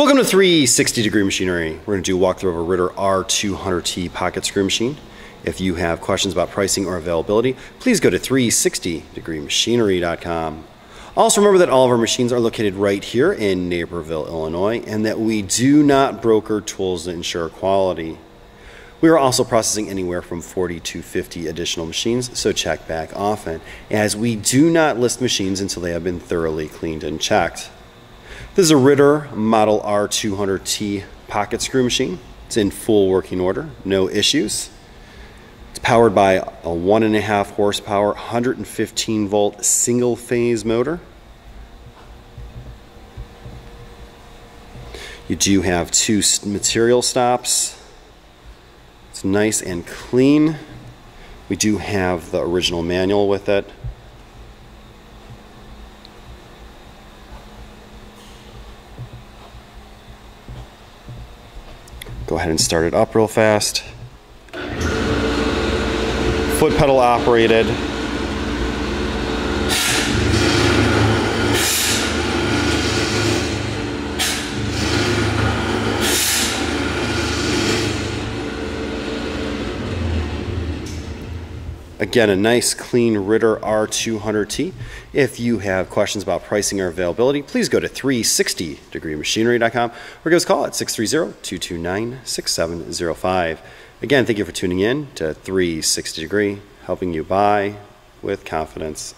Welcome to 360 Degree Machinery. We're going to do a walkthrough of a Ritter R200T pocket screw machine. If you have questions about pricing or availability, please go to 360degreemachinery.com. Also remember that all of our machines are located right here in Naperville, Illinois, and that we do not broker tools that ensure quality. We are also processing anywhere from 40 to 50 additional machines, so check back often, as we do not list machines until they have been thoroughly cleaned and checked. This is a Ritter Model R200T pocket screw machine. It's in full working order, no issues. It's powered by a one and a half horsepower, 115 volt single phase motor. You do have two material stops. It's nice and clean. We do have the original manual with it. Go ahead and start it up real fast. Foot pedal operated. Again, a nice clean Ritter R200T. If you have questions about pricing or availability, please go to 360degreemachinery.com or give us a call at 630-229-6705. Again, thank you for tuning in to 360 Degree, helping you buy with confidence.